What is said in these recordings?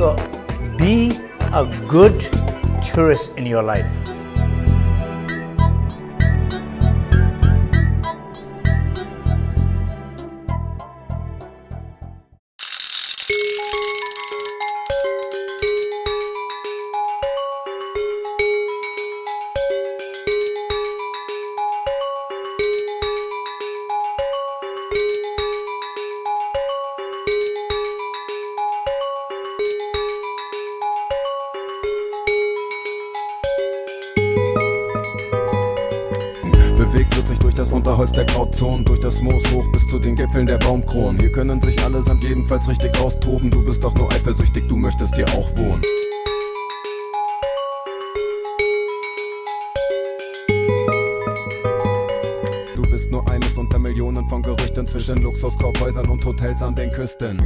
So be a good tourist in your life. Bewegt wird sich durch das Unterholz der Grauzonen, durch das Moos hoch bis zu den Gipfeln der Baumkronen. Hier können sich allesamt jedenfalls richtig austoben. Du bist doch nur eifersüchtig, du möchtest hier auch wohnen. Du bist nur eines unter Millionen von Gerüchten zwischen Luxuskaufhäusern und Hotels an den Küsten.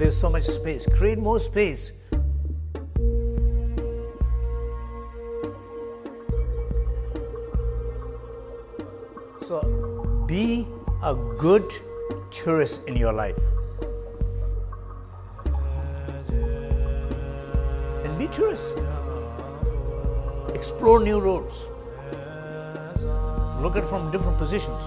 There's so much space. Create more space. So be a good tourist in your life. And be tourist. Explore new roads. Look at it from different positions.